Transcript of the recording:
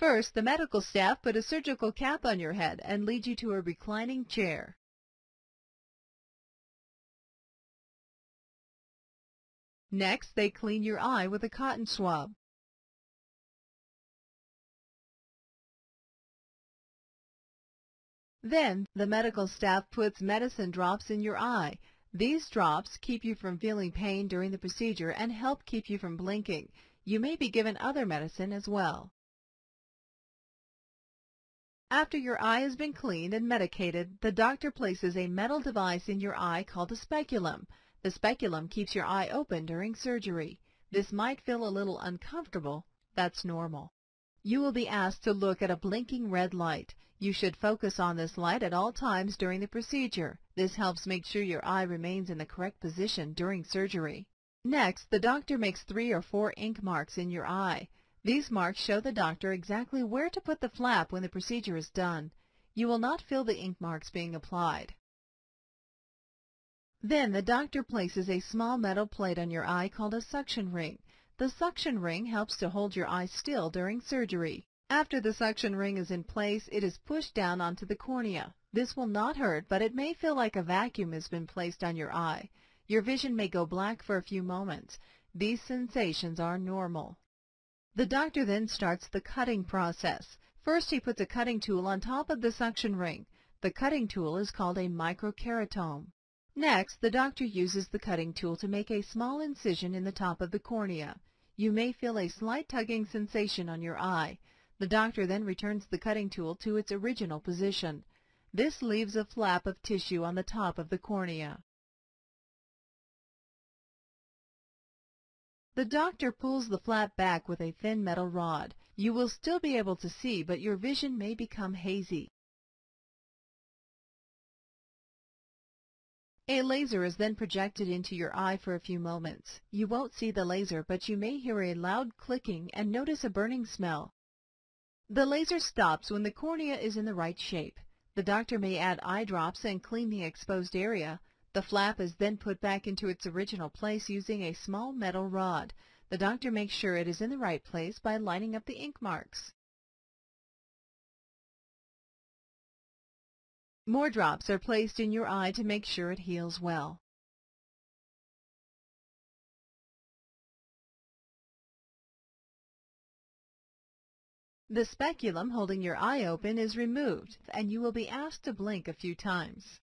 First, the medical staff put a surgical cap on your head and lead you to a reclining chair. Next, they clean your eye with a cotton swab. Then, the medical staff puts medicine drops in your eye. These drops keep you from feeling pain during the procedure and help keep you from blinking. You may be given other medicine as well. After your eye has been cleaned and medicated, the doctor places a metal device in your eye called a speculum. The speculum keeps your eye open during surgery. This might feel a little uncomfortable. That's normal. You will be asked to look at a blinking red light. You should focus on this light at all times during the procedure. This helps make sure your eye remains in the correct position during surgery. Next, the doctor makes three or four ink marks in your eye. These marks show the doctor exactly where to put the flap when the procedure is done. You will not feel the ink marks being applied. Then the doctor places a small metal plate on your eye called a suction ring. The suction ring helps to hold your eye still during surgery. After the suction ring is in place, it is pushed down onto the cornea. This will not hurt, but it may feel like a vacuum has been placed on your eye. Your vision may go black for a few moments. These sensations are normal. The doctor then starts the cutting process. First, he puts a cutting tool on top of the suction ring. The cutting tool is called a microkeratome. Next, the doctor uses the cutting tool to make a small incision in the top of the cornea. You may feel a slight tugging sensation on your eye. The doctor then returns the cutting tool to its original position. This leaves a flap of tissue on the top of the cornea. The doctor pulls the flap back with a thin metal rod. You will still be able to see, but your vision may become hazy. A laser is then projected into your eye for a few moments. You won't see the laser, but you may hear a loud clicking and notice a burning smell. The laser stops when the cornea is in the right shape. The doctor may add eye drops and clean the exposed area. The flap is then put back into its original place using a small metal rod. The doctor makes sure it is in the right place by lining up the ink marks. More drops are placed in your eye to make sure it heals well. The speculum holding your eye open is removed, and you will be asked to blink a few times.